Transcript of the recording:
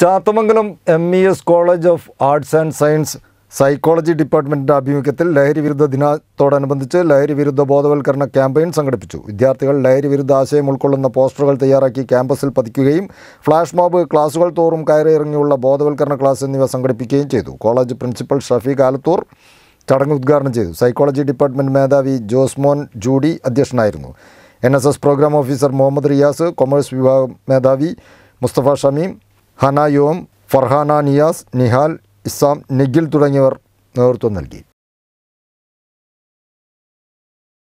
Chathamangalam M E S college of arts and science psychology ഡിപ്പാർട്ട്മെന്റിന്റെ ആഭിമുഖ്യത്തിൽ ലഹരി വിരുദ്ധ ദിനത്തോടനുബന്ധിച്ച് ലഹരി വിരുദ്ധ ബോധവൽക്കരണ ക്യാമ്പയിൻ സംഘടിപ്പിച്ചു. വിദ്യാർത്ഥികൾ ലഹരി വിരുദ്ധ ആശയം ഉൾക്കൊള്ളുന്ന പോസ്റ്ററുകൾ തയ്യാറാക്കി ക്യാമ്പസിൽ പതിക്കുകയും ഫ്ലാഷ് മോബ് ക്ലാസുകൾ തോറും കയറിയിറങ്ങിയുള്ള ബോധവൽക്കരണ ക്ലാസ് എന്നിവ സംഘടിപ്പിക്കുകയും ചെയ്തു. കോളേജ് പ്രിൻസിപ്പൽ ഷഫീഖ് ആലത്തൂർ ചടങ്ങ് ഉദ്ഘാടനം ചെയ്തു. സൈക്കോളജി ഡിപ്പാർട്ട്മെന്റ് മേധാവി ജോസ്മോൻ ജൂഡി അധ്യക്ഷനായിരുന്നു. N programme officer Muhammad Riyas commerce വിഭാഗം മേധാവി മുസ്തഫ ഷമീം ഹന യോം ഫർഹാന നിയാസ് നിഹാൽ ഇസാം നിഖിൽ തുടങ്ങിയവർ നേതൃത്വം നൽകി.